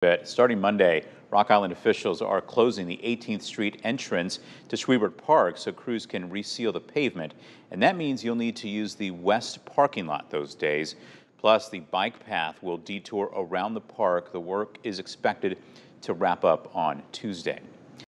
But starting Monday, Rock Island officials are closing the 18th Street entrance to Schwiebert Park so crews can reseal the pavement. And that means you'll need to use the west parking lot those days. Plus, the bike path will detour around the park. The work is expected to wrap up on Tuesday.